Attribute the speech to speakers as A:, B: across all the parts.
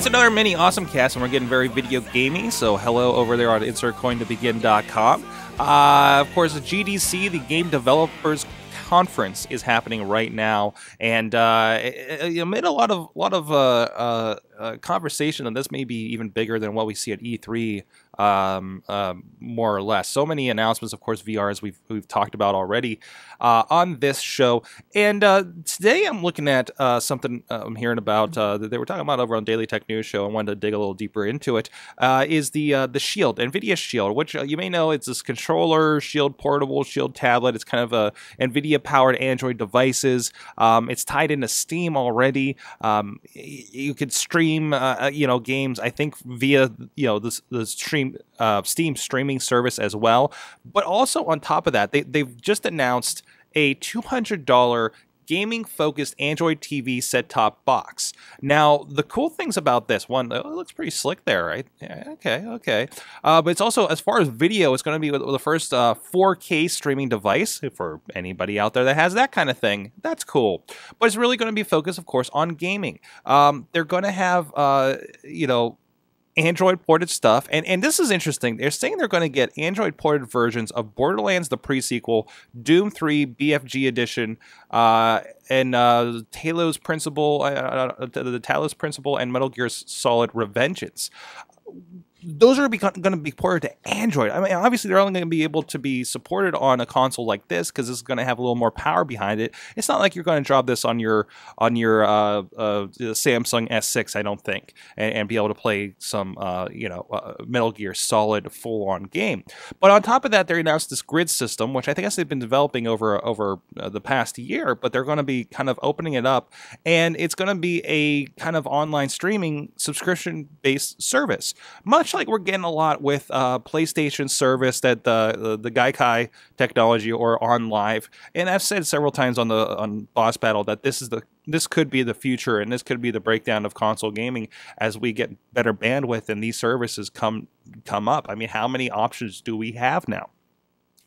A: It's another mini AwesomeCast, and we're getting very video gaming. So, hello over there on insertcointobegin.com. Uh, of course, the GDC, the Game Developers Conference, is happening right now, and uh, amid a lot of lot of uh, uh, conversation, and this may be even bigger than what we see at E3 um, um, more or less. So many announcements, of course, VR as we've we've talked about already uh, on this show. And uh, today I'm looking at uh, something I'm hearing about that they were talking about over on Daily Tech News Show. I wanted to dig a little deeper into it. is the the Shield, Nvidia Shield, which you may know it's this controller, Shield portable, Shield tablet. It's kind of a Nvidia powered Android devices. Um, it's tied into Steam already. Um, you could stream, you know, games. I think via you know the the stream uh, Steam streaming service as well. But also on top of that, they, they've just announced a $200 gaming focused Android TV set top box. Now, the cool things about this one, it looks pretty slick there, right? Yeah, okay, okay. Uh, but it's also, as far as video, it's going to be the first uh, 4K streaming device for anybody out there that has that kind of thing. That's cool. But it's really going to be focused, of course, on gaming. Um, they're going to have, uh, you know, Android ported stuff. And, and this is interesting. They're saying they're going to get Android ported versions of Borderlands, the prequel, Doom 3, BFG Edition, uh, and uh, Talos Principle, uh, uh the Talos Principle, and Metal Gear Solid Revengeance those are going to be ported to Android. I mean, obviously, they're only going to be able to be supported on a console like this because is going to have a little more power behind it. It's not like you're going to drop this on your on your uh, uh, Samsung S6, I don't think, and, and, be able to play some uh, you know uh, Metal Gear Solid full on game. But on top of that, they announced this grid system, which I think they've been developing over over uh, the past year. But they're going to be kind of opening it up, and it's going to be a kind of online streaming subscription based service, much much like we're getting a lot with uh, PlayStation service that the, the the Gaikai technology or OnLive, and I've said several times on the on Boss Battle that this is the this could be the future, and this could be the breakdown of console gaming as we get better bandwidth and these services come come up. I mean, how many options do we have now?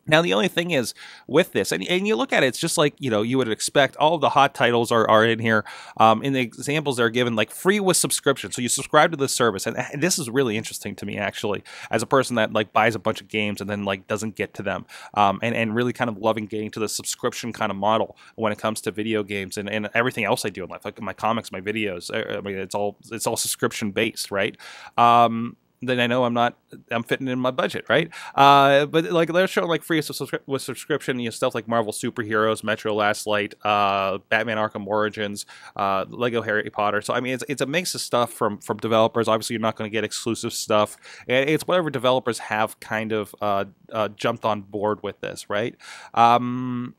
A: Now, the only thing is with this, and, and you look at it, it's just like, you know, you would expect all of the hot titles are, are in here. Um, in the examples they're given, like free with subscription. So you subscribe to the service. And, and, this is really interesting to me, actually, as a person that like buys a bunch of games and then like doesn't get to them. Um, and, and really kind of loving getting to the subscription kind of model when it comes to video games and, and everything else I do in life, like my comics, my videos. I mean, it's all, it's all subscription based, right? Um, then I know I'm not I'm fitting in my budget, right? Uh, but like they're showing like free with subscription, you know, stuff like Marvel superheroes, Metro Last Light, uh, Batman Arkham Origins, uh, Lego Harry Potter. So I mean, it's, it's a mix of stuff from from developers. Obviously, you're not going to get exclusive stuff. And it's whatever developers have kind of uh, uh, jumped on board with this, right? Um,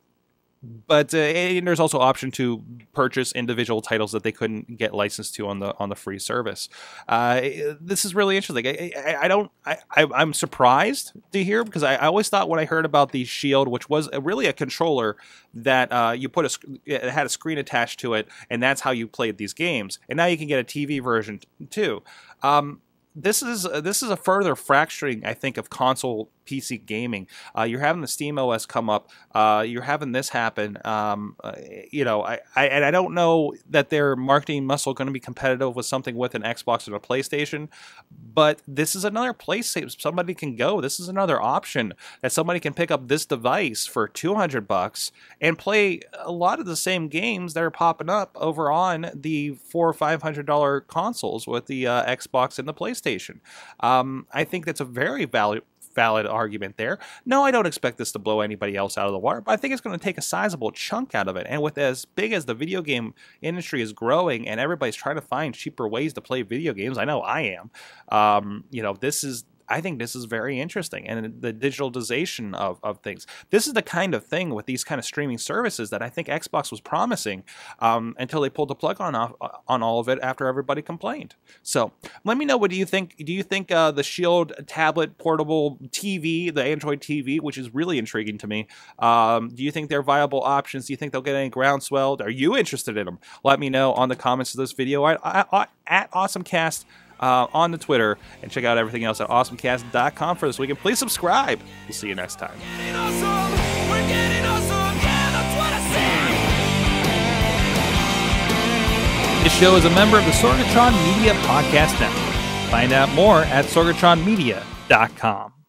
A: but uh, and there's also option to purchase individual titles that they couldn't get licensed to on the on the free service. Uh, this is really interesting. I, I, I don't. I, I'm surprised to hear because I, I, always thought when I heard about the Shield, which was really a controller that uh, you put a it had a screen attached to it, and that's how you played these games. And now you can get a TV version too. Um, this is this is a further fracturing, I think, of console PC gaming. Uh, you're having the Steam OS come up. Uh, you're having this happen. Um, uh, you know, I, I, and I don't know that their marketing muscle going to be competitive with something with an Xbox or a PlayStation, but this is another place somebody can go. This is another option that somebody can pick up this device for 200 bucks and play a lot of the same games that are popping up over on the four or five hundred dollar consoles with the uh, Xbox and the PlayStation. Um, I think that's a very valid valid argument there. No, I don't expect this to blow anybody else out of the water, but I think it's going to take a sizable chunk out of it. And with as big as the video game industry is growing and everybody's trying to find cheaper ways to play video games, I know I am. Um, you know, this is I think this is very interesting and the digitalization of, of things. This is the kind of thing with these kind of streaming services that I think Xbox was promising um, until they pulled the plug on off, on all of it after everybody complained. So let me know what do you think? Do you think uh, the Shield tablet portable TV, the Android TV, which is really intriguing to me, um, do you think they're viable options? Do you think they'll get any groundswell? Are you interested in them? Let me know on the comments of this video I, I, I, at AwesomeCast uh, on the Twitter, and check out everything else at awesomecast.com for this week. And please subscribe. We'll see you next time. This show is a member of the Sorgatron Media Podcast Network. Find out more at sorgatronmedia.com.